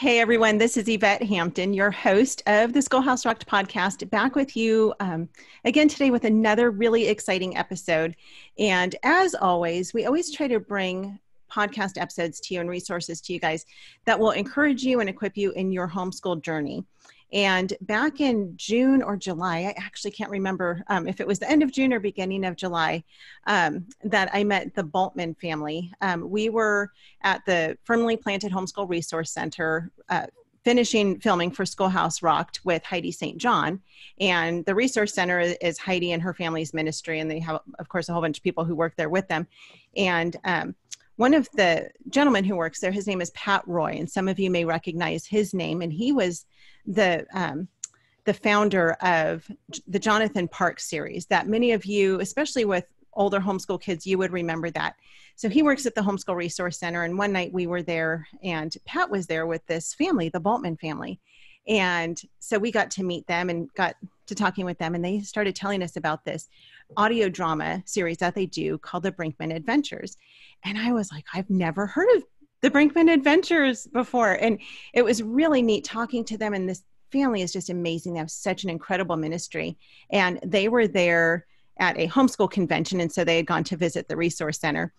Hey everyone, this is Yvette Hampton, your host of the Schoolhouse Rocked podcast, back with you um, again today with another really exciting episode. And as always, we always try to bring podcast episodes to you and resources to you guys that will encourage you and equip you in your homeschool journey. And back in June or July, I actually can't remember um, if it was the end of June or beginning of July, um, that I met the Bultman family. Um, we were at the Firmly Planted Homeschool Resource Center. Uh, finishing filming for Schoolhouse Rocked with Heidi St. John. And the Resource Center is Heidi and her family's ministry. And they have, of course, a whole bunch of people who work there with them. And um, one of the gentlemen who works there, his name is Pat Roy, and some of you may recognize his name. And he was the um, the founder of the Jonathan Park series that many of you, especially with older homeschool kids, you would remember that. So he works at the Homeschool Resource Center, and one night we were there, and Pat was there with this family, the Bultman family. And so we got to meet them and got to talking with them, and they started telling us about this audio drama series that they do called The Brinkman Adventures. And I was like, I've never heard of the Brinkman Adventures before. And it was really neat talking to them. And this family is just amazing. They have such an incredible ministry. And they were there at a homeschool convention. And so they had gone to visit the resource center.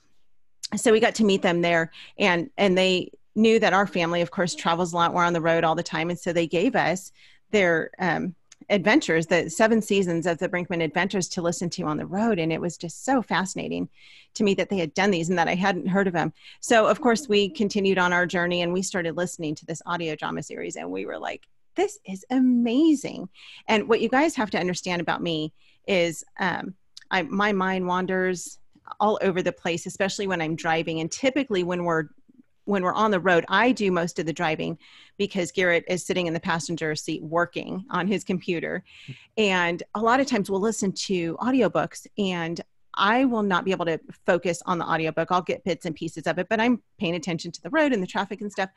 So we got to meet them there. And, and they knew that our family, of course, travels a lot. We're on the road all the time. And so they gave us their um, adventures, the seven seasons of the Brinkman Adventures to listen to on the road. And it was just so fascinating to me that they had done these and that I hadn't heard of them. So, of course, we continued on our journey and we started listening to this audio drama series. And we were like, this is amazing. And what you guys have to understand about me is um, I, my mind wanders all over the place, especially when I'm driving. And typically, when we're when we're on the road, I do most of the driving because Garritt is sitting in the passenger seat working on his computer. And a lot of times we'll listen to audiobooks and I will not be able to focus on the audiobook. I'll get bits and pieces of it, but I'm paying attention to the road and the traffic and stuff.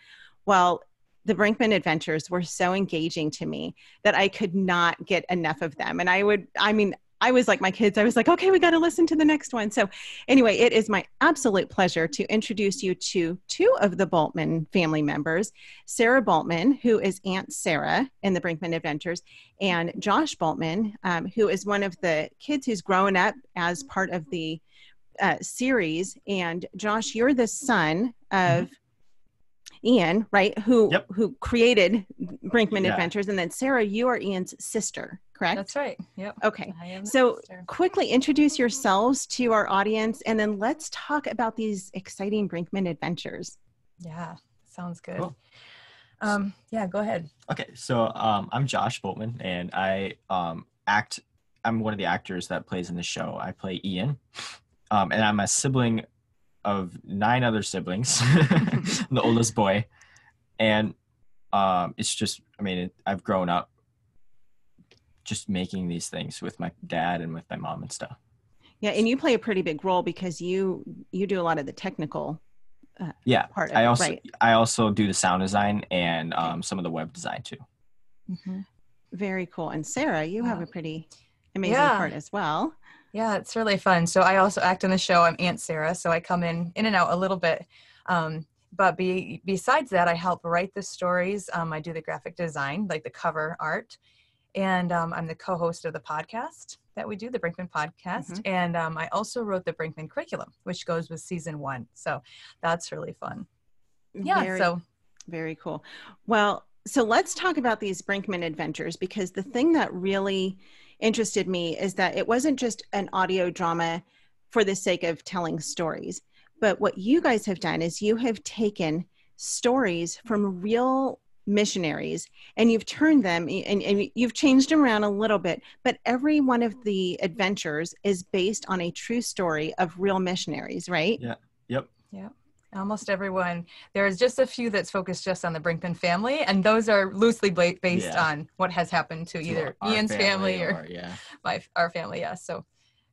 Well, the Brinkman adventures were so engaging to me that I could not get enough of them. And I would, I mean, I was like my kids, I was like, okay, we got to listen to the next one. So, anyway, it is my absolute pleasure to introduce you to two of the Bultman family members Sarah Bultman, who is Aunt Sarah in the Brinkman Adventures, and Josh Bultman, um, who is one of the kids who's grown up as part of the uh, series. And Josh, you're the son of. Mm-hmm. Ian, right? Who yep. who created Brinkman yeah. Adventures, and then Sarah, you are Ian's sister correct? That's right. Yep. Okay. So quickly introduce yourselves to our audience and then let's talk about these exciting Brinkman adventures. Yeah, sounds good. Cool. Um, yeah, go ahead. Okay, so um, I'm Josh Bultman and I um, act, I'm one of the actors that plays in the show. I play Ian um, and I'm a sibling of nine other siblings, the oldest boy. And um, it's just, I mean, it, I've grown up just making these things with my dad and with my mom and stuff. Yeah, and you play a pretty big role because you you do a lot of the technical. Uh, yeah, part I also right? I also do the sound design and um, some of the web design too. Mm-hmm. Very cool. And Sarah, you have a pretty amazing yeah. part as well. Yeah, it's really fun. So I also act in the show. I'm Aunt Sarah, so I come in in and out a little bit. Um, but be, besides that, I help write the stories. Um, I do the graphic design, like the cover art, and um, I'm the co-host of the podcast that we do, the Brinkman podcast, mm-hmm. and um, I also wrote the Brinkman curriculum, which goes with season one. So that's really fun. Yeah. Very, so very cool. Well, so let's talk about these Brinkman adventures because the thing that really interested me is that it wasn't just an audio drama for the sake of telling stories, but what you guys have done is you have taken stories from real missionaries and you've turned them and, and, you've changed them around a little bit but every one of the adventures is based on a true story of real missionaries right? Yeah. Yep. Yeah almost everyone. There's just a few that's focused just on the brinkman family and those are loosely based yeah. on what has happened to, to either ian's family, family or, or, yeah. my our family yeah. So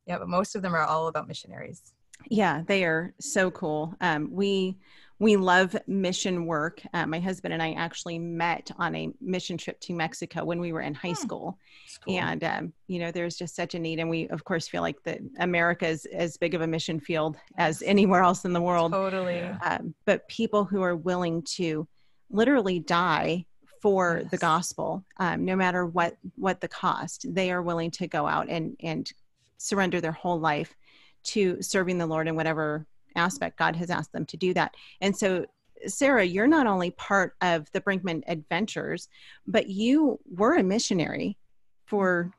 yeah but most of them are all about missionaries. Yeah they are so cool. Um, we we love mission work. Uh, my husband and I actually met on a mission trip to Mexico when we were in high hmm. school. Cool. And, um, you know, there's just such a need. And we, of course, feel like that America is as big of a mission field as anywhere else in the world. Totally. Um, but people who are willing to literally die for Yes. the gospel, um, no matter what what the cost. They are willing to go out and and surrender their whole life to serving the Lord in whatever aspect God has asked them to do that. And so, Sarah, you're not only part of the Brinkman Adventures, but you were a missionary for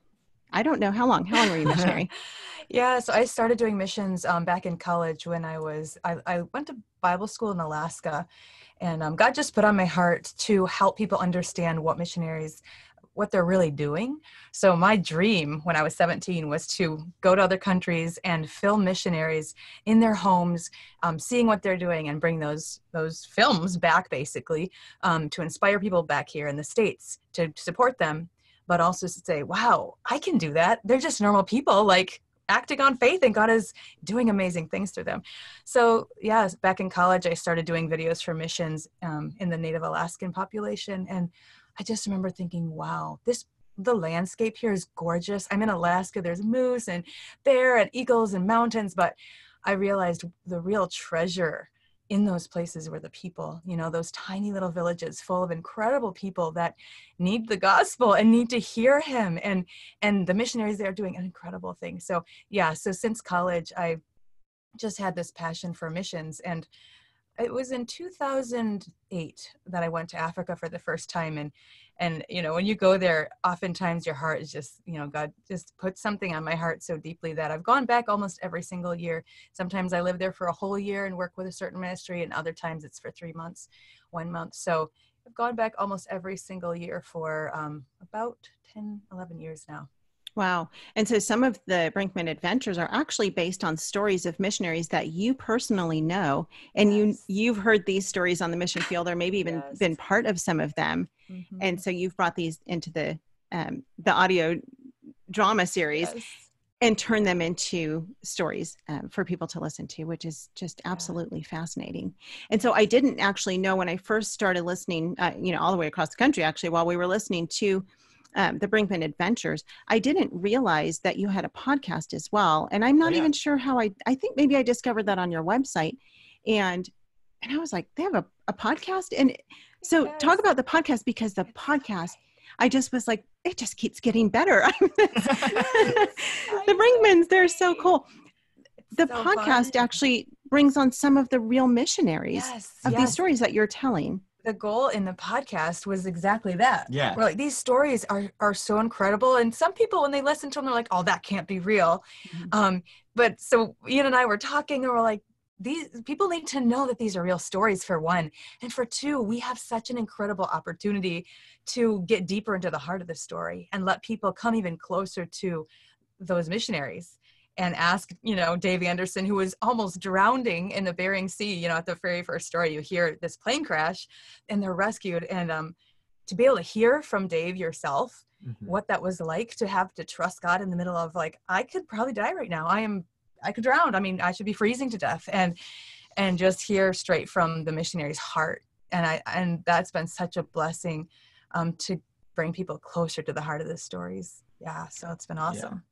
I don't know how long. How long were you missionary? yeah, so I started doing missions um, back in college when I was, I, I went to Bible school in Alaska, and um, God just put on my heart to help people understand what missionaries, what they're really doing. So my dream when I was 17 was to go to other countries and film missionaries in their homes, um, seeing what they're doing, and bring those those films back, basically, um, to inspire people back here in the states to support them but also to say, wow, I can do that. They're just normal people, like acting on faith, and God is doing amazing things through them. So, yeah, back in college, I started doing videos for missions um, in the Native Alaskan population. And I just remember thinking, wow, this the landscape here is gorgeous. I'm in Alaska, there's moose and bear and eagles and mountains, but I realized the real treasure in those places were the people, you know, those tiny little villages full of incredible people that need the gospel and need to hear him. And and the missionaries there are doing an incredible thing. So yeah, so since college I just had this passion for missions and it was in 2008 that I went to Africa for the first time and and you know when you go there oftentimes your heart is just you know God just put something on my heart so deeply that I've gone back almost every single year. Sometimes I live there for a whole year and work with a certain ministry and other times it's for 3 months 1 month. So I've gone back almost every single year for um, about 10 11 years now Wow. And so some of the Brinkman adventures are actually based on stories of missionaries that you personally know and Yes. you you've heard these stories on the mission field or maybe even Yes. been part of some of them. And so you've brought these into the um, the audio drama series Yes. and turn them into stories um, for people to listen to, which is just Yeah. absolutely fascinating. And so I didn't actually know when I first started listening, uh, you know, all the way across the country, actually, while we were listening to um, the Brinkman Adventures, I didn't realize that you had a podcast as well. And I'm not yeah. even sure how I, I think maybe I discovered that on your website. And, and I was like, they have a, a podcast. And so Yes. talk about the podcast because the podcast, I just was like, it just keeps getting better. the Brinkmans, they're so cool. The so podcast fun. actually brings on some of the real missionaries yes, of yes. these stories that you're telling. The goal in the podcast was exactly that. Yeah. We're like these stories are are so incredible, and some people when they listen to them, they're like, "Oh, that can't be real." Mhm. Um, but so Ian and I were talking, and we're like, "These people need to know that these are real stories for one, and for two, we have such an incredible opportunity to get deeper into the heart of the story and let people come even closer to those missionaries." And ask, you know, Dave Anderson, who was almost drowning in the Bering Sea. You know, at the very first story, you hear this plane crash, and they're rescued. And um, to be able to hear from Dave yourself Mhm. what that was like to have to trust God in the middle of like, I could probably die right now. I am, I could drown. I mean, I should be freezing to death. And and just hear straight from the missionary's heart. And I and that's been such a blessing um, to bring people closer to the heart of the stories. Yeah, so it's been awesome.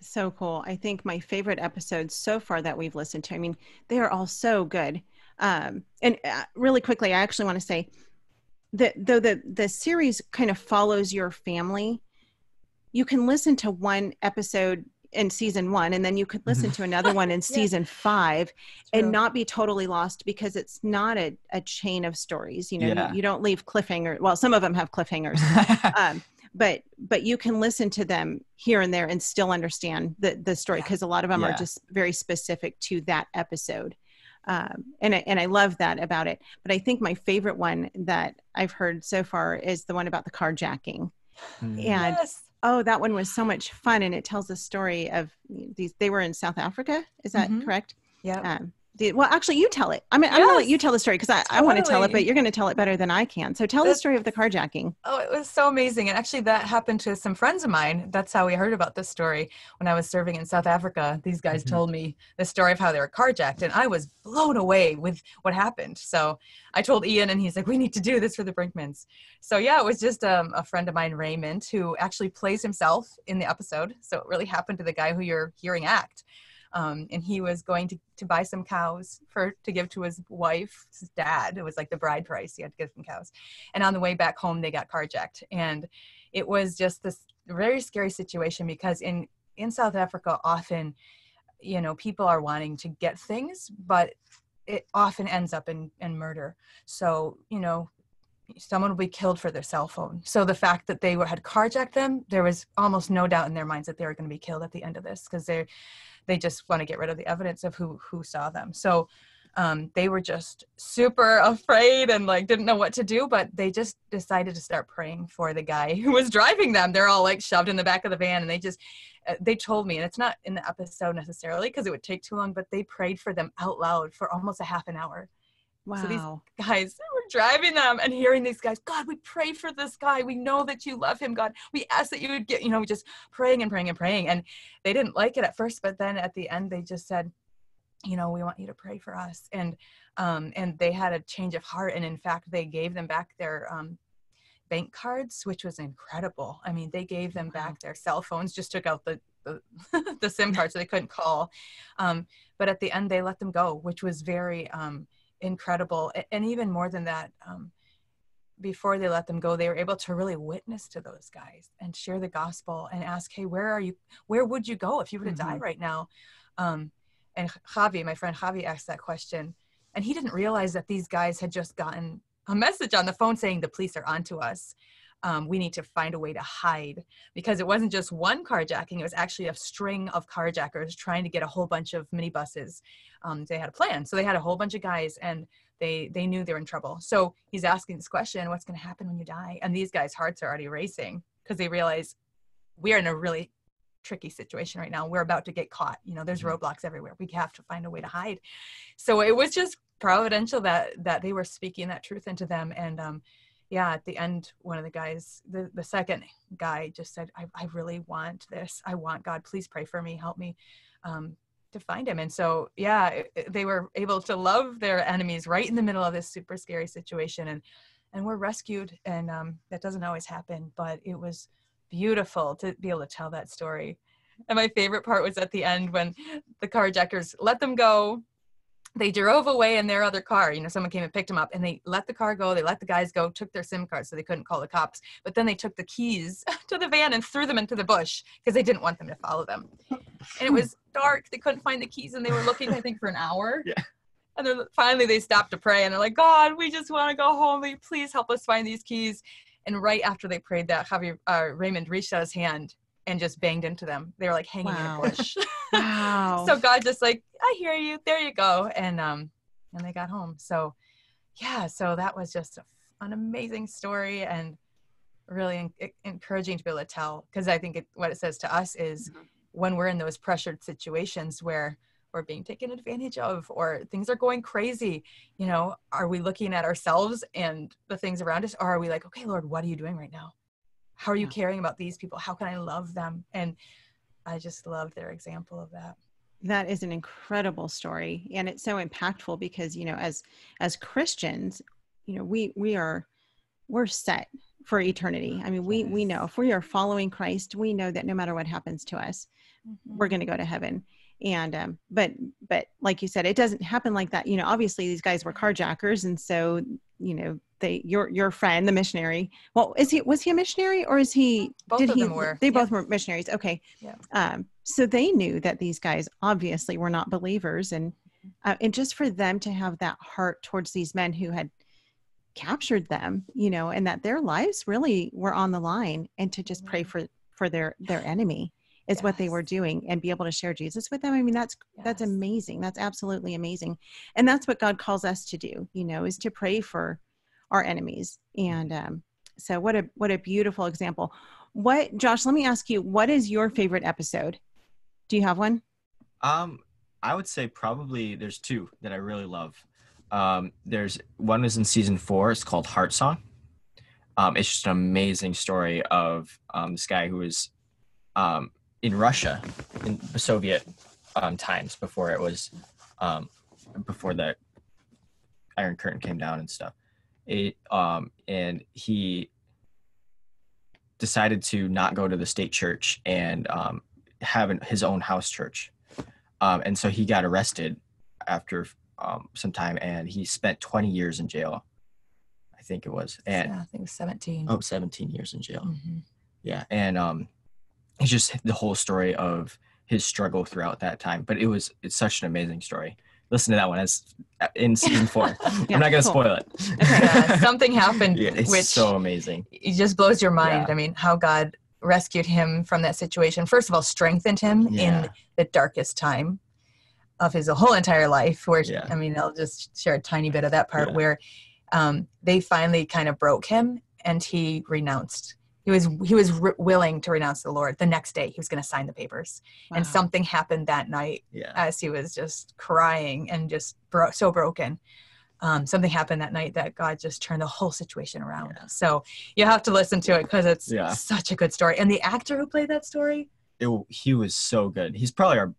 So cool. I think my favorite episodes so far that we've listened to, I mean, they are all so good. Um, and uh, really quickly, I actually want to say that though the, the series kind of follows your family, you can listen to one episode in season one, and then you could listen to another one in Yeah. season five It's and not be totally lost because it's not a, a chain of stories. You know, Yeah. you, you don't leave cliffhanger. Well, some of them have cliffhangers um, but but you can listen to them here and there and still understand the the story Yeah. because a lot of them are just very specific to that episode um, and I, and I love that about it but I think my favorite one that I've heard so far is the one about the carjacking Mm. and yes. oh that one was so much fun and it tells the story of these they were in South Africa is that Mhm. correct Yeah. um, the, well actually you tell it I mean I'm gonna let you tell the story because I, I want to tell it but you're gonna tell it better than I can so tell the story of the carjacking Oh, it was so amazing. And actually, that happened to some friends of mine. That's how we heard about this story when I was serving in South Africa. These guys Mhm. told me the story of how they were carjacked, and I was blown away with what happened. So I told Ian, and he's like, We need to do this for the Brinkmans. So, yeah, it was just um, a friend of mine, Raymond, who actually plays himself in the episode. So it really happened to the guy who you're hearing act. Um, and he was going to, to buy some cows for to give to his wife's dad. It was like the bride price. He had to give some cows, and on the way back home, they got carjacked, and it was just this very scary situation because in in South Africa, often, you know, people are wanting to get things, but it often ends up in, in murder. So, you know, someone will be killed for their cell phone. So the fact that they were, had carjacked them, there was almost no doubt in their minds that they were going to be killed at the end of this because they they just want to get rid of the evidence of who who saw them. So um, they were just super afraid and like didn't know what to do, but they just decided to start praying for the guy who was driving them. They're all like shoved in the back of the van, and they just uh, they told me, and it's not in the episode necessarily because it would take too long, but they prayed for them out loud for almost a half an hour. Wow. So these guys were driving them and hearing these guys, God, we pray for this guy. We know that you love him, God. We ask that you would get, you know, we just praying and praying and praying. And they didn't like it at first, but then at the end, they just said, you know, we want you to pray for us. And um, and they had a change of heart. And in fact, they gave them back their um, bank cards, which was incredible. I mean, they gave them back their cell phones, just took out the the, the SIM card so they couldn't call. Um, but at the end, they let them go, which was very um, incredible. And even more than that, um, before they let them go, they were able to really witness to those guys and share the gospel and ask, "Hey, where are you? Where would you go if you were to mm-hmm. die right now?" Um, and Javi, my friend Javi, asked that question, and he didn't realize that these guys had just gotten a message on the phone saying the police are onto us. Um, we need to find a way to hide because it wasn't just one carjacking; it was actually a string of carjackers trying to get a whole bunch of minibuses. Um, they had a plan, so they had a whole bunch of guys, and they they knew they were in trouble. So he's asking this question: What's going to happen when you die? And these guys' hearts are already racing because they realize we are in a really tricky situation right now. We're about to get caught. You know, there's mm-hmm. roadblocks everywhere. We have to find a way to hide. So it was just providential that that they were speaking that truth into them. And um, yeah, at the end, one of the guys, the, the second guy just said, I, I really want this. I want God, please pray for me, help me um, to find him. And so, yeah, they were able to love their enemies right in the middle of this super scary situation. And, and were rescued. And um, that doesn't always happen, but it was beautiful to be able to tell that story. And my favorite part was at the end when the carjackers let them go. They drove away in their other car. You know, someone came and picked them up and they let the car go. They let the guys go, took their SIM cards so they couldn't call the cops. But then they took the keys to the van and threw them into the bush because they didn't want them to follow them. And it was dark. They couldn't find the keys and they were looking, I think, for an hour. Yeah. And then finally they stopped to pray and they're like, God, we just want to go home. Please help us find these keys. And right after they prayed that, Javier uh, Raymond reached out his hand and just banged into them. They were like hanging wow. in a bush. wow. so God just like, I hear you. There you go. And um, and they got home. So yeah, so that was just a, an amazing story and really en- encouraging to be able to tell because I think it, what it says to us is mm-hmm. when we're in those pressured situations where or being taken advantage of or things are going crazy you know are we looking at ourselves and the things around us or are we like okay lord what are you doing right now how are you yeah. caring about these people how can i love them and i just love their example of that. That is an incredible story and it's so impactful because you know as as christians you know we we are we're set for eternity. I mean we we know if we are following christ we know that no matter what happens to us mm-hmm. we're going to go to heaven and um, but but like you said it doesn't happen like that you know obviously these guys were carjackers and so you know they your your friend the missionary well is he was he a missionary or is he both did he were. they both were missionaries okay yeah. um so they knew that these guys obviously were not believers and uh, and just for them to have that heart towards these men who had captured them you know and that their lives really were on the line and to just pray mm-hmm. for for their their enemy is yes. what they were doing and be able to share Jesus with them. I mean, that's yes. that's amazing. That's absolutely amazing. And that's what God calls us to do, you know, is to pray for our enemies. And um, so what a what a beautiful example. What Josh, let me ask you, what is your favorite episode? Do you have one? Um, I would say probably there's two that I really love. Um, there's one is in season four. It's called Heart Song. Um, it's just an amazing story of um, this guy who is um, in Russia in the Soviet um, times before it was um, before the Iron Curtain came down and stuff. It um, and he decided to not go to the state church and um, have an, his own house church. um, and so he got arrested after um, some time, and he spent 20 years in jail. I think it was, and yeah, I think it was 17. oh, 17 years in jail. Mhm. Yeah, and um, it's just the whole story of his struggle throughout that time. But it was it's such an amazing story. Listen to that one. It's uh, in season four. Yeah, I'm not gonna cool. spoil it. Yeah, something happened Yeah, it's which so amazing. it just blows your mind. Yeah. I mean, how God rescued him from that situation. First of all, strengthened him Yeah. in the darkest time of his whole entire life. Where. I mean, I'll just share a tiny bit of that part where um, they finally kind of broke him, and he renounced. He was he was r- willing to renounce the Lord. The next day, he was going to sign the papers, and something happened that night Yeah. as he was just crying and just bro- so broken. Um, something happened that night that God just turned the whole situation around. Yeah. So you have to listen to it because it's Yeah. such a good story. And the actor who played that story, It, he was so good. He's probably our.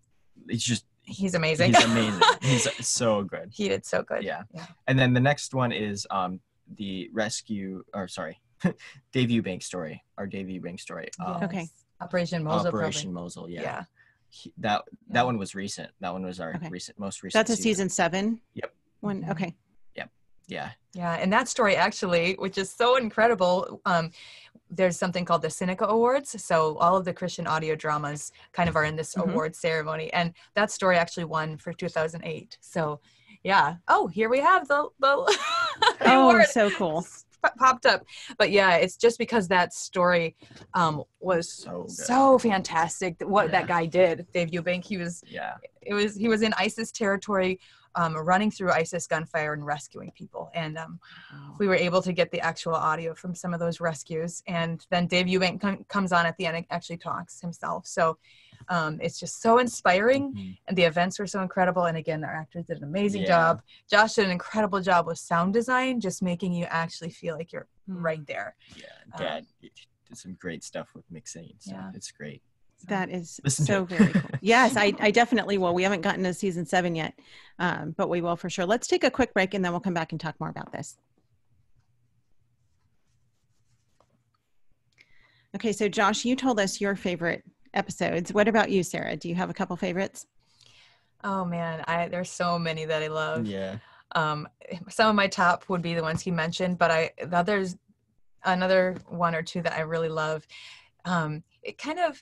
He's just he's amazing. he's amazing. he's so good. he did so good. Yeah. Yeah. And then the next one is um the rescue or sorry, Dave Eubank story. Our Dave Eubank story. Um, Okay. Operation Mosul. Operation probably. Mosul. Yeah. Yeah. He- that Yeah. that one was recent. That one was our Okay. recent most recent. That's a season seven. Yep. One. Mhm. Okay. Yeah. Yeah, and that story actually, which is so incredible, um, there's something called the Sinica Awards. So all of the Christian audio dramas kind of are in this Mhm. award ceremony, and that story actually won for 2008. So, yeah. Oh, here we have the the, the Oh, award so cool. Popped up. But yeah, it's just because that story um, was So so fantastic. What Yeah. that guy did, Dave Eubank, he was Yeah. it was he was in ISIS territory, um, running through ISIS gunfire and rescuing people, and um, we were able to get the actual audio from some of those rescues. And then Dave Eubank com- comes on at the end and actually talks himself. So um, it's just so inspiring, Mhm. and the events were so incredible. And again, our actors did an amazing Yeah. job. Josh did an incredible job with sound design, just making you actually feel like you're right there. Yeah. Um, Dad did some great stuff with mixing. So Yeah. it's great. So- That is Listen so it. very cool. Yes, I, I definitely will. We haven't gotten to season seven yet, um, but we will for sure. Let's take a quick break and then we'll come back and talk more about this. Okay, so Josh, you told us your favorite episodes. What about you, Sarah? Do you have a couple favorites? Oh man, I there's so many that I love. Yeah. um some of my top would be the ones he mentioned but i the others another one or two that i really love um it kind of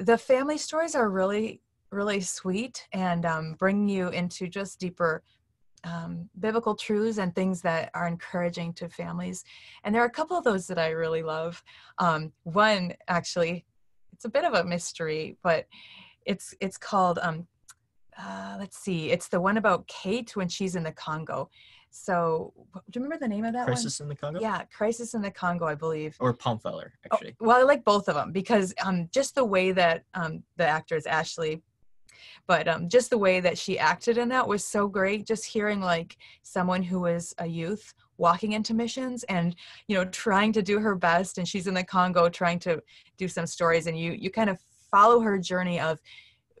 the family stories are really really sweet and um bring you into just deeper um, biblical truths and things that are encouraging to families and there are a couple of those that i really love um one actually it's a bit of a mystery but it's it's called um uh, let's see. It's the one about Kate when she's in the Congo. So, do you remember the name of that Crisis in the? Congo. Yeah, Crisis in the Congo, I believe. Or Palmfeller, Oh, actually. well, I like both of them because um, just the way that um, the actor is Ashley, but um, just the way that she acted in that was so great. Just hearing like someone who was a youth walking into missions and you know trying to do her best, and she's in the Congo trying to do some stories, and you you kind of follow her journey of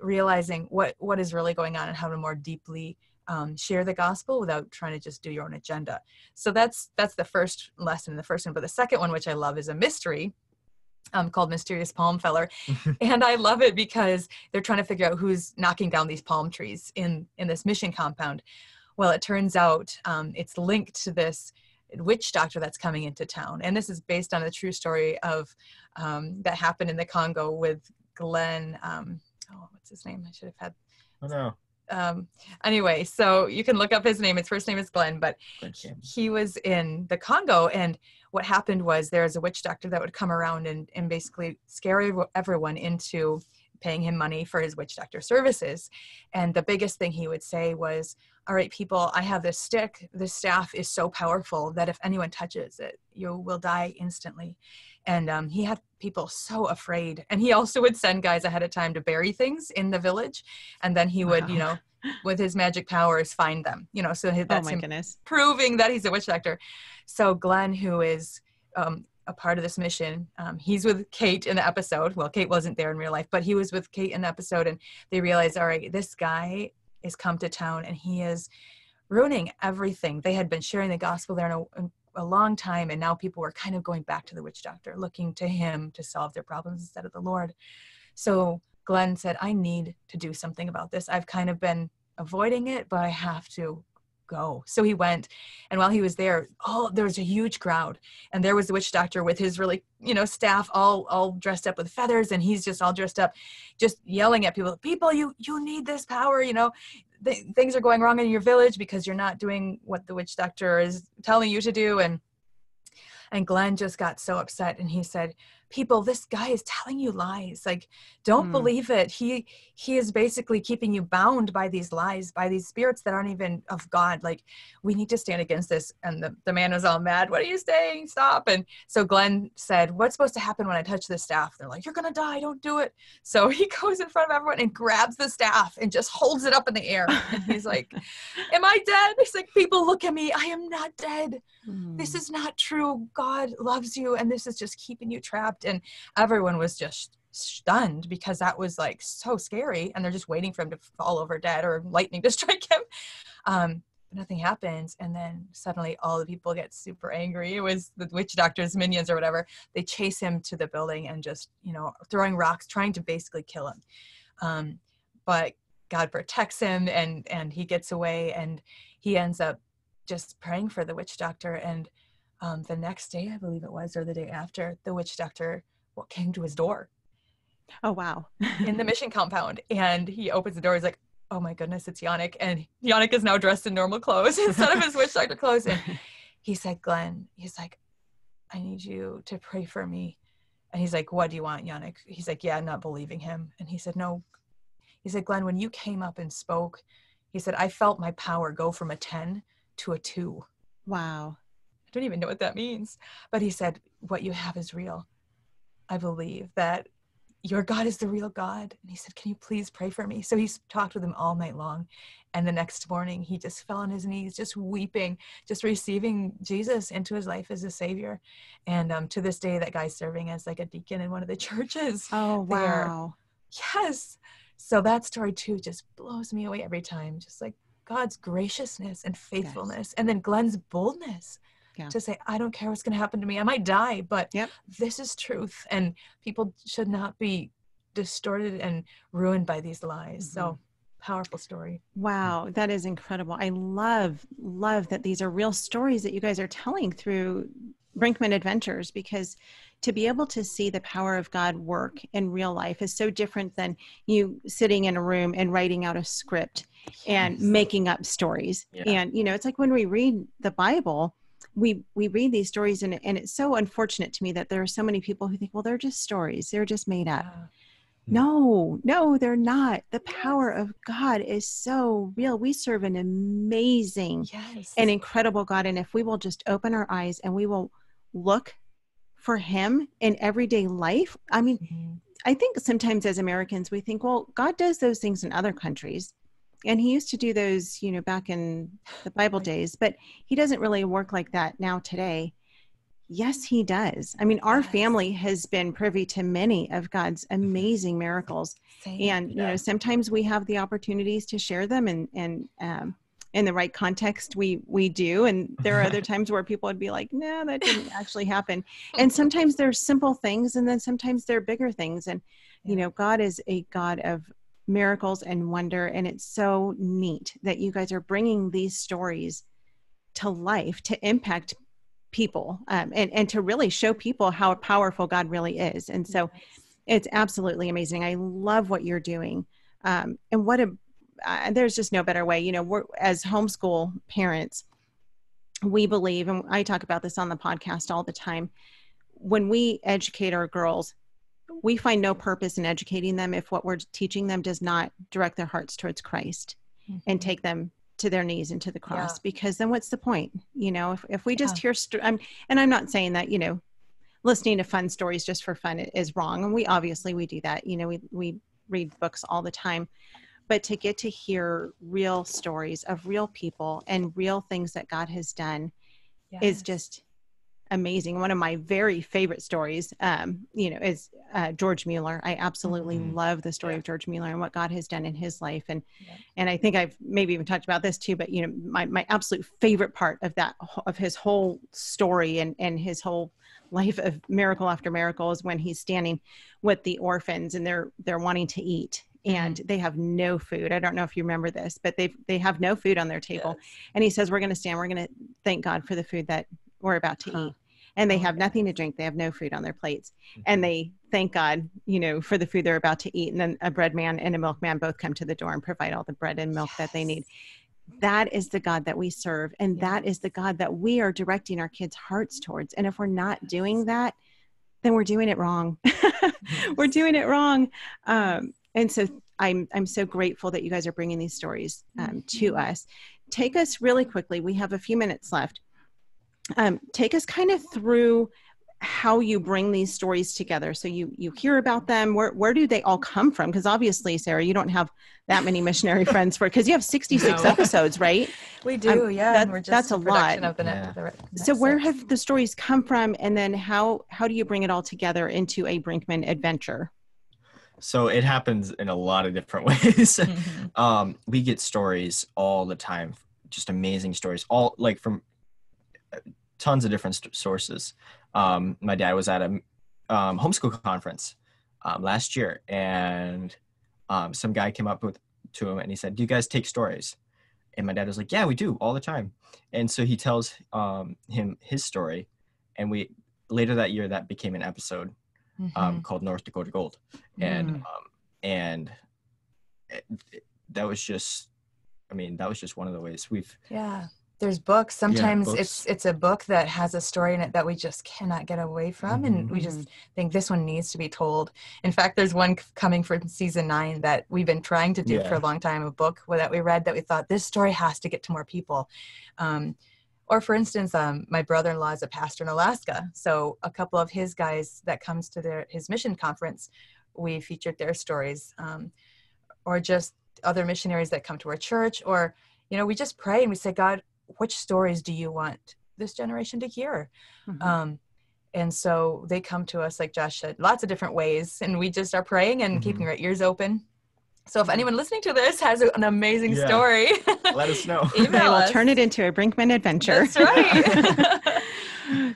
realizing what what is really going on and how to more deeply um, share the gospel without trying to just do your own agenda. So that's that's the first lesson, the first one. But the second one, which I love, is a mystery um, called Mysterious Palm Feller, and I love it because they're trying to figure out who's knocking down these palm trees in in this mission compound. Well, it turns out um, it's linked to this witch doctor that's coming into town, and this is based on a true story of um, that happened in the Congo with Glenn. Um, oh, what's his name? I should have had Oh no. Um anyway so you can look up his name. His first name is glenn but he was in the congo and what happened was there was a witch doctor that would come around and, and basically scare everyone into paying him money for his witch doctor services. And the biggest thing he would say was all right people i have this stick. This staff is so powerful that if anyone touches it you will die instantly and um, he had people so afraid and he also would send guys ahead of time to bury things in the village and then he would you know with his magic powers find them you know so Oh that's my him goodness. proving that he's a witch doctor. So glenn who is um, a part of this mission um, he's with kate in the episode. Well kate wasn't there in real life but he was with kate in the episode and they realize all right this guy is come to town and he is ruining everything. They had been sharing the gospel there in a, long time and now people were kind of going back to the witch doctor looking to him to solve their problems instead of the lord so Glenn said, I need to do something about this. I've kind of been avoiding it, but I have to go. So he went, and while he was there, oh, there was a huge crowd, and there was the witch doctor with his really, you know, staff all all dressed up with feathers, and he's just all dressed up, just yelling at people, people, you you need this power, you know, th- things are going wrong in your village because you're not doing what the witch doctor is telling you to do, and and Glenn just got so upset, and he said, people this guy is telling you lies like don't mm. believe it. He he is basically keeping you bound by these lies by these spirits that aren't even of god like we need to stand against this. And the, the man was all mad what are you saying? Stop. And so glenn said what's supposed to happen when i touch the staff? They're like you're gonna die don't do it. So he goes in front of everyone and grabs the staff and just holds it up in the air. And he's like am i dead? He's like people look at me. I am not dead. Mm. this is not true. God loves you and this is just keeping you trapped and everyone was just stunned because that was like so scary and they're just waiting for him to fall over dead or lightning to strike him. Um, nothing happens and then suddenly all the people get super angry it was the witch doctor's minions or whatever. They chase him to the building and just you know throwing rocks trying to basically kill him. Um, but god protects him and and he gets away and he ends up just praying for the witch doctor and um, the next day, I believe it was, or the day after, the witch doctor came to his door. Oh wow! in the mission compound, and he opens the door. He's like, "Oh my goodness, it's Yannick!" And Yannick is now dressed in normal clothes instead of his witch doctor clothes. And he said, "Glenn, he's like, I need you to pray for me." And he's like, "What do you want, Yannick?" He's like, "Yeah, not believing him." And he said, "No." He said, "Glenn, when you came up and spoke, he said I felt my power go from a ten to a two. Wow don't even know what that means. But he said, What you have is real. I believe that your God is the real God. And he said, Can you please pray for me? So he talked with him all night long. And the next morning, he just fell on his knees, just weeping, just receiving Jesus into his life as a savior. And um, to this day, that guy's serving as like a deacon in one of the churches. Oh, wow. There. Yes. So that story too just blows me away every time. Just like God's graciousness and faithfulness. Yes. And then Glenn's boldness yeah. to say, I don't care what's going to happen to me. I might die, but yep. this is truth. And people should not be distorted and ruined by these lies. Mm-hmm. So powerful story. Wow, that is incredible. I love, love that these are real stories that you guys are telling through Brinkman Adventures because to be able to see the power of God work in real life is so different than you sitting in a room and writing out a script yes. and making up stories. Yeah. And, you know, it's like when we read the Bible, we we read these stories and and it's so unfortunate to me that there are so many people who think well they're just stories. They're just made up. Yeah. no no they're not. The power of god is so real. We serve an amazing yes. and incredible god. And if we will just open our eyes and we will look for him in everyday life i mean mm-hmm. i think sometimes as americans we think well god does those things in other countries and he used to do those you know back in the bible days but he doesn't really work like that now today. Yes he does. I mean our yes. family has been privy to many of god's mm-hmm. amazing miracles. Same. and you know sometimes we have the opportunities to share them and and um, in the right context we we do. And there are other times where people would be like no that didn't actually happen. And sometimes there's simple things and then sometimes they're bigger things. And you know god is a god of miracles and wonder. And it's so neat that you guys are bringing these stories to life to impact people um, and, and to really show people how powerful God really is. And so it's absolutely amazing. I love what you're doing. Um, and what a, uh, there's just no better way. You know, we're, as homeschool parents, we believe, and I talk about this on the podcast all the time, when we educate our girls, we find no purpose in educating them if what we're teaching them does not direct their hearts towards Christ mm-hmm. and take them to their knees and to the cross yeah. because then what's the point you know if, if we just yeah. hear st- I'm, and i'm not saying that you know listening to fun stories just for fun is wrong and we obviously we do that you know we we read books all the time but to get to hear real stories of real people and real things that god has done yes. is just amazing. One of my very favorite stories, um, you know, is uh, George Mueller. I absolutely Mhm. love the story Yeah. of George Mueller and what God has done in his life. And Yeah. and I think I've maybe even talked about this too. But you know, my my absolute favorite part of that of his whole story and and his whole life of miracle after miracle is when he's standing with the orphans and they're they're wanting to eat and they have no food. I don't know if you remember this, but they they have no food on their table. And he says, We're going to stand, we're going to thank God for the food that we're about to Huh. eat. And they Oh, have nothing to drink. They have no food on their plates. And they thank God, you know, for the food they're about to eat. And then a bread man and a milkman both come to the door and provide all the bread and milk that they need. That is the God that we serve. And that is the God that we are directing our kids' hearts towards. And if we're not doing that, then we're doing it wrong. we're doing it wrong. Um, and so I'm I'm so grateful that you guys are bringing these stories um, to us. Take us really quickly. We have a few minutes left. Um, take us kind of through how you bring these stories together. So you you hear about them. Where where do they all come from? Because obviously, Sarah, you don't have that many missionary friends for because you have 66 No. episodes, right? We do, yeah. that- and we're just that's a lot. Of the Yeah. the re- So where six. have the stories come from, and then how how do you bring it all together into a Brinkman adventure? So it happens in a lot of different ways. Mhm. um, we get stories all the time, just amazing stories, all like from tons of different st- sources. Um, my dad was at a um, homeschool conference um, last year, and um, some guy came up with to him and he said, "Do you guys take stories?" And my dad was like, "Yeah, we do all the time." And so he tells um, him his story, and we later that year that became an episode um, called North Dakota Gold, and Mm. um, and it, it- that was just, I mean, that was just one of the ways we've. Yeah. There's books. Sometimes books. it's it's a book that has a story in it that we just cannot get away from, and we just think this one needs to be told. In fact, there's one c- coming from season nine that we've been trying to do for a long time. A book that we read that we thought this story has to get to more people. Um, or for instance, um, my brother-in-law is a pastor in Alaska, so a couple of his guys that comes to their his mission conference, we featured their stories, um, or just other missionaries that come to our church, or you know, we just pray and we say, God, which stories do you want this generation to hear? Mhm. Um, and so they come to us, like Josh said, lots of different ways, and we just are praying and keeping our ears open. So if anyone listening to this has an amazing Yeah. story, Let us know. Email Okay, we'll us. turn it into a Brinkman adventure. That's right.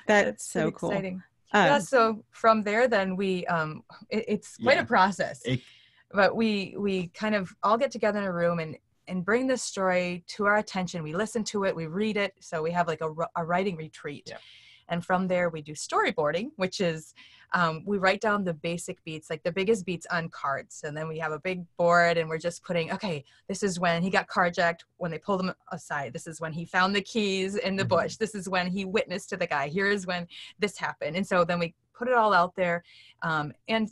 That's It's so cool. Exciting. Um, yeah. So from there, then we um, it, it's quite Yeah. a process. It- but we we kind of all get together in a room and and bring this story to our attention. We listen to it, we read it. So we have like a, a writing retreat. Yeah. And from there, we do storyboarding, which is um, we write down the basic beats, like the biggest beats on cards. And then we have a big board and we're just putting, okay, this is when he got carjacked, when they pulled him aside. This is when he found the keys in the Mhm. bush. This is when he witnessed to the guy. Here is when this happened. And so then we put it all out there. Um, and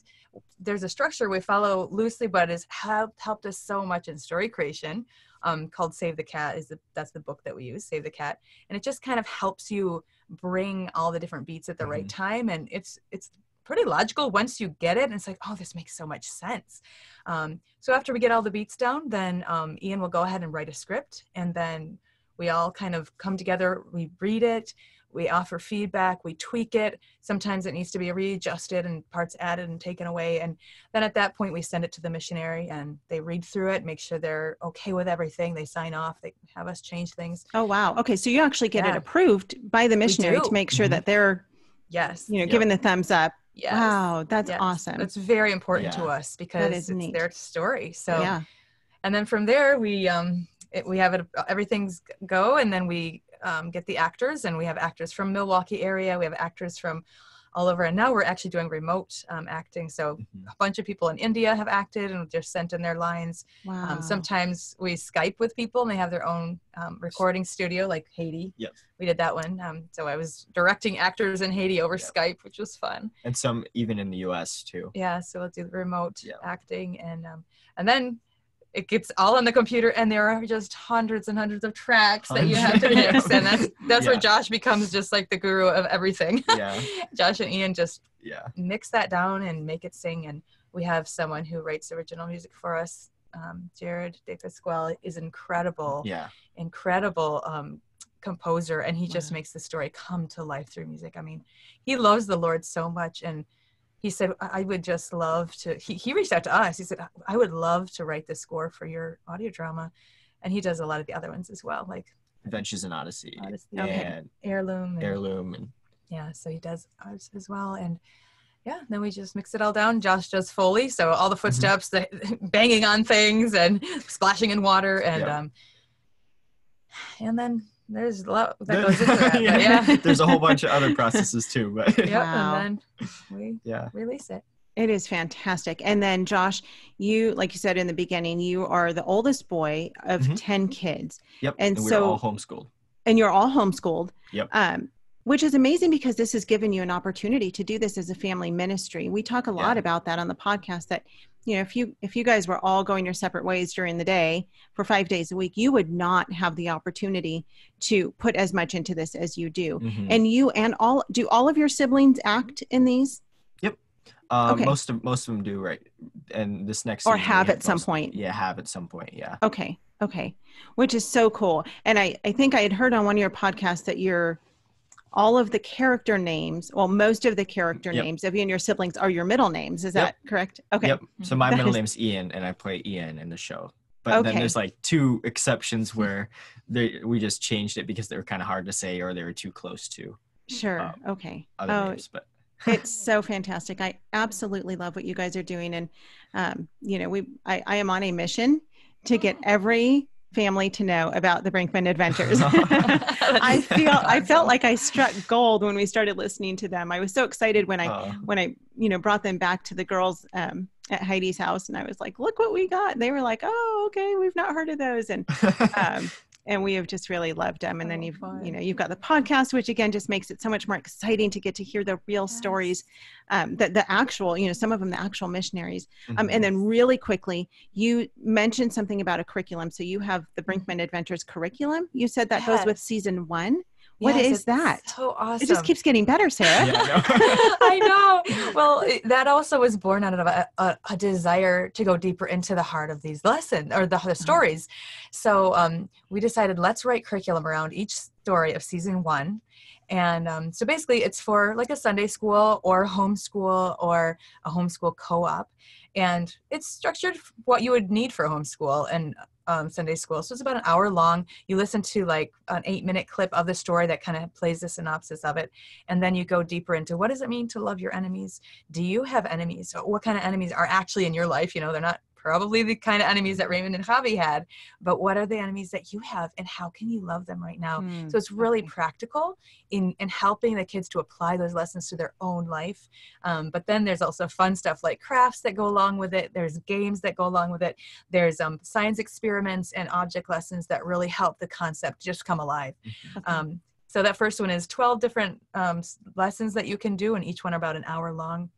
there's a structure we follow loosely, but has helped helped us so much in story creation. Um, called Save the Cat is the, that's the book that we use, Save the Cat, and it just kind of helps you bring all the different beats at the right time, and it's it's pretty logical once you get it. And it's like, oh, this makes so much sense. Um, so after we get all the beats down, then um, Ian will go ahead and write a script, and then we all kind of come together. We read it, we offer feedback, we tweak it. Sometimes it needs to be readjusted and parts added and taken away. And then at that point, we send it to the missionary and they read through it, make sure they're okay with everything. They sign off, they have us change things. Oh wow. Okay, so you actually get it approved by the missionary to make sure Mhm. that they're, Yes. you know, Yep. giving the thumbs up. yes. Wow, that's yes. awesome. That's very important to us because it's neat. their story. So, yeah. and then from there, we um, it, we have it everything's go, and then we um, get the actors, and we have actors from Milwaukee area. We have actors from all over, and now we're actually doing remote um, acting. So Mhm. a bunch of people in India have acted and just sent in their lines. Wow. Um, sometimes we Skype with people and they have their own um, recording studio, like Haiti. Yep. We did that one. Um, so I was directing actors in Haiti over Yep. Skype, which was fun. And some even in the U.S. too. Yeah. So we'll do the remote Yep. acting and um, and then it gets all on the computer and there are just hundreds and hundreds of tracks that you have to mix and that's that's where Josh becomes just like the guru of everything. Yeah. Josh and Ian just Yeah. mix that down and make it sing. And we have someone who writes original music for us. Um, Jared DePasquale is incredible, Yeah. incredible um, composer and he just Wow. makes the story come to life through music. I mean, he loves the Lord so much and he said I would just love to he, he reached out to us. He said I would love to write the score for your audio drama. And he does a lot of the other ones as well, like Adventures in Odyssey Odyssey Okay. and Heirloom and Heirloom and yeah so he does ours as well and yeah then we just mix it all down josh does foley so all the Mm-hmm. footsteps the banging on things and splashing in water and Yeah. um and then there's a lot that goes into that yeah. yeah There's a whole bunch of other processes too, but yep Wow. and then we yeah. release it It is fantastic. And then, Josh, you, like you said in the beginning, you are the oldest boy of Mhm. 10 kids, Yep. And And, we're so- all homeschooled. and you're all homeschooled. Yep. Um, which is amazing because this has given you an opportunity to do this as a family ministry. We talk a lot Yeah. about that on the podcast that, you know, if you if you guys were all going your separate ways during the day for five days a week, you would not have the opportunity to put as much into this as you do. Mhm. And you and all do all of your siblings act in these? Um, okay. Most of most of them do right, and this next Or have at some most- point. Yeah, have at some point. Yeah. Okay. Okay. Which is so cool. And I, I think I had heard on one of your podcasts that you're all of the character names, well, most of the character Yep. names of you and your siblings are your middle names. Is Yep. that correct? Okay. Yep. So my That middle is- name's Ian, and I play Ian in the show. But Okay. then there's like two exceptions where they we just changed it because they were kind of hard to say or they were too close to Sure. Um, okay. other Oh, names. But it's so fantastic. I absolutely love what you guys are doing. And, um, you know, we, I, I am on a mission to get every family to know about the Brinkman adventures. I feel, I felt like I struck gold when we started listening to them. I was so excited when I, when I, you know, brought them back to the girls um, at Heidi's house, and I was like, "Look what we got!" And they were like, "Oh, okay, we've not heard of those," and um, and we have just really loved them. And then Oh, you've, you know, you've got the podcast, which again just makes it so much more exciting to get to hear the real stories, um, the the actual, you know, some of them the actual missionaries. Um, mhm. and then really quickly, you mentioned something about a curriculum. So you have the Brinkman Adventures curriculum. You said that goes with season one. What Yes, is that? so awesome It just keeps getting better, Sarah. Yeah, I I know. Well, it, that also was born out of a, a, a desire to go deeper into the heart of these lessons or the, the stories. So um, we decided let's write curriculum around each story of season one. And um, so basically, it's for like a Sunday school or homeschool or a homeschool co op. And it's structured what you would need for a homeschool and um, Sunday school. So it's about an hour long. You listen to like an eight minute clip of the story that kind of plays the synopsis of it and then you go deeper into what does it mean to love your enemies do you have enemies what kind of enemies are actually in your life you know they're not probably the kind of enemies that raymond and javi had but what are the enemies that you have and how can you love them right now Hmm, so it's really okay. practical in in helping the kids to apply those lessons to their own life um, but then there's also fun stuff like crafts that go along with it there's games that go along with it there's um, science experiments and object lessons that really help the concept just come alive Okay. um, so that first one is 12 different um, lessons that you can do, and each one about an hour long.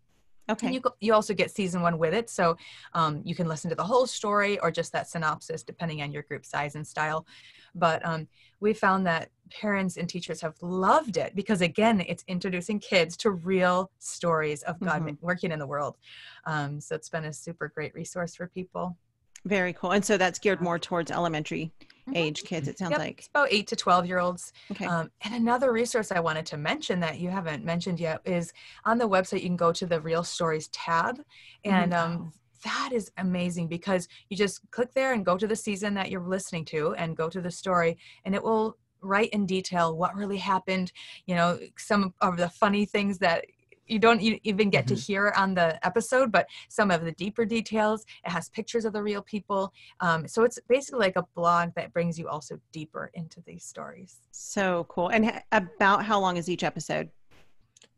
Okay. And you, go- you also get season one with it. So um, you can listen to the whole story or just that synopsis, depending on your group size and style. But um, we found that parents and teachers have loved it because, again, it's introducing kids to real stories of God Mhm. working in the world. Um, so it's been a super great resource for people. Very cool. And so that's geared more towards elementary Mhm. age kids, it sounds Yep, like. it's about eight to 12 year olds. Okay. Um, and another resource I wanted to mention that you haven't mentioned yet is on the website, you can go to the Real Stories tab. And um, that is amazing because you just click there and go to the season that you're listening to and go to the story, and it will write in detail what really happened, you know, some of the funny things that you don't e- even get to Mhm. hear on the episode, but some of the deeper details. It has pictures of the real people. Um, so it's basically like a blog that brings you also deeper into these stories. so cool. And h- about how long is each episode?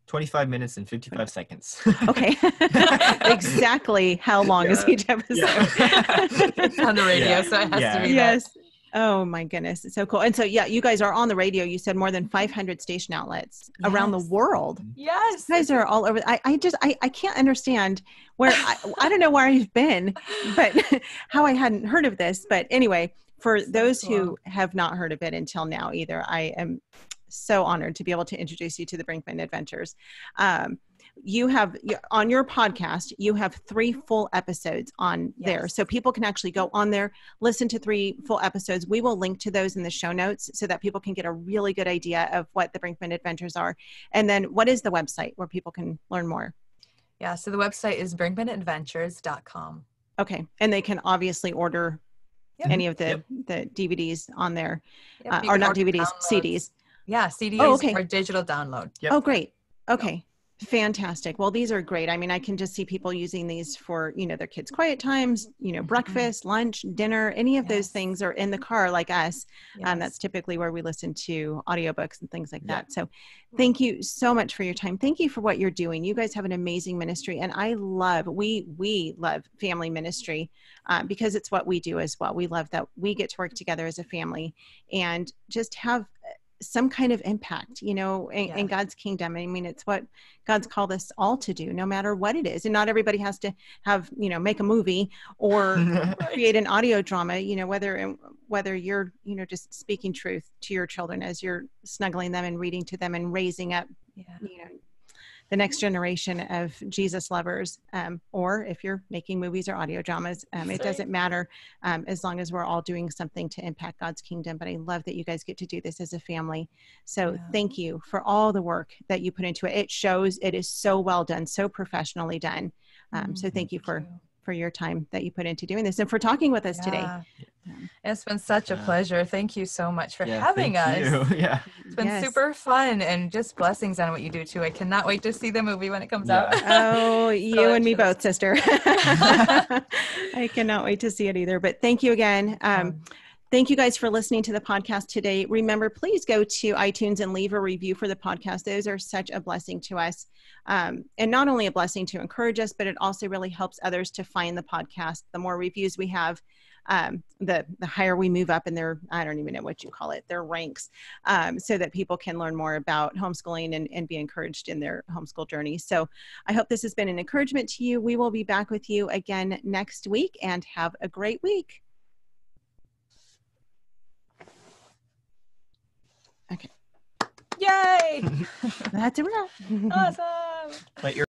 25 minutes and 55 seconds. Okay. exactly how long is each episode? Yeah. on the radio, Yeah. so it has Yeah. to be yes. Oh my goodness. It's so cool. And so, yeah, you guys are on the radio. You said more than 500 station outlets around the world. Yes. You guys are all over. I, I just, I, I can't understand where, I, I don't know where I've been, but how I hadn't heard of this. But anyway, for So those cool. who have not heard of it until now either, I am so honored to be able to introduce you to the Brinkman Adventures. Um, you have on your podcast you have three full episodes on there so people can actually go on there listen to three full episodes we will link to those in the show notes so that people can get a really good idea of what the brinkman adventures are and then what is the website where people can learn more Yeah, so the website is brinkmanadventures.com. okay and they can obviously order Yep. any of the Yep. the dvds on there Yep, uh, or not dvds downloads. cds Yeah, CDs Oh, okay. or digital download. Yep. Oh, great. Okay. Fantastic. Well, these are great. I mean, I can just see people using these for, you know, their kids' quiet times, you know, Mhm. breakfast, lunch, dinner, any of those things are in the car like us. Yes. Um, that's typically where we listen to audiobooks and things like Yeah. that. So thank you so much for your time. Thank you for what you're doing. You guys have an amazing ministry. And I love, we, we love family ministry uh, because it's what we do as well. We love that we get to work together as a family and just have some kind of impact, you know, in, in God's kingdom. I mean, it's what God's called us all to do, no matter what it is. And not everybody has to have, you know, make a movie or create an audio drama you know whether whether you're you know just speaking truth to your children as you're snuggling them and reading to them and raising up yeah. you know the next generation of jesus lovers um, or if you're making movies or audio dramas um, it doesn't matter um, as long as we're all doing something to impact god's kingdom but i love that you guys get to do this as a family so Yeah. thank you for all the work that you put into it it shows it is so well done so professionally done um, so Mhm. thank you for. For your time that you put into doing this and for talking with us today. Yeah. Yeah. It's been such a pleasure. Thank you so much for Yeah, having us. you. Yeah. It's been Yes. super fun and just blessings on what you do too. I cannot wait to see the movie when it comes Yeah. out. Oh, you and me both, sister. I cannot wait to see it either. But thank you again. Um, thank you guys for listening to the podcast today. Remember, please go to iTunes and leave a review for the podcast. Those are such a blessing to us. Um, and not only a blessing to encourage us, but it also really helps others to find the podcast. The more reviews we have, um, the the higher we move up in their I don't even know what you call it their ranks, um, so that people can learn more about homeschooling and, and be encouraged in their homeschool journey. So I hope this has been an encouragement to you. We will be back with you again next week, and have a great week. Yay! That's a wrap. awesome. Let your